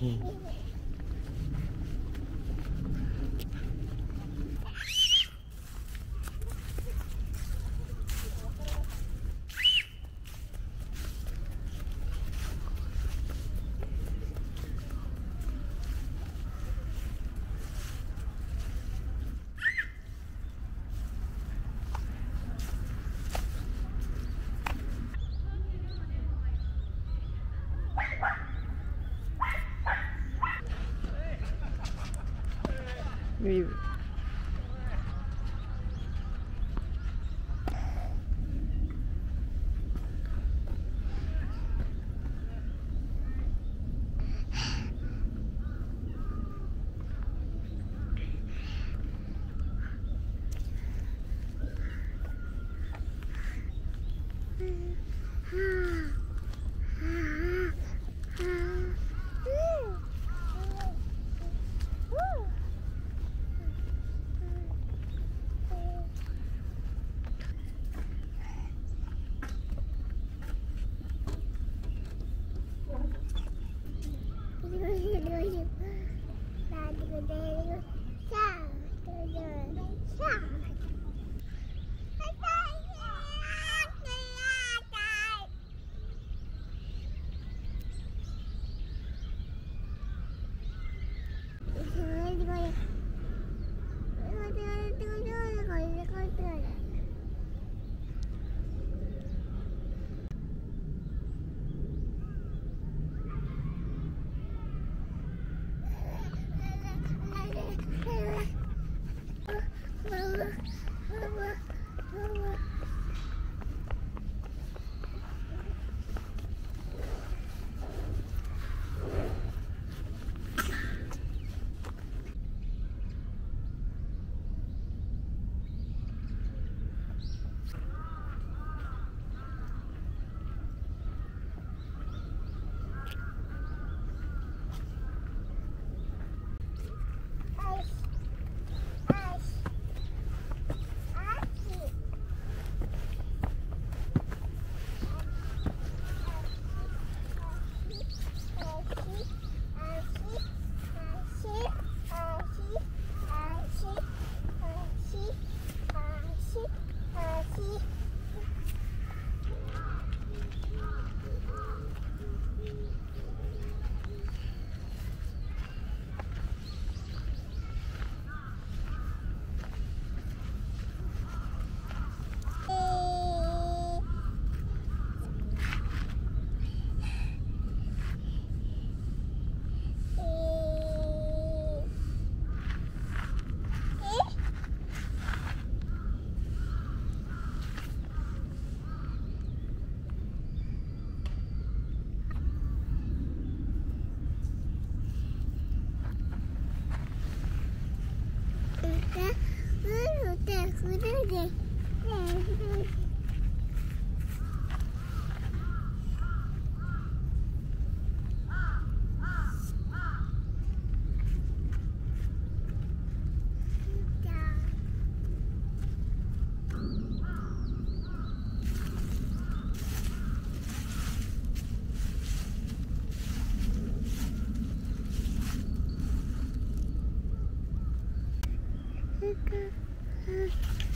嗯。Maybe. Daddy, Daddy, Good girl.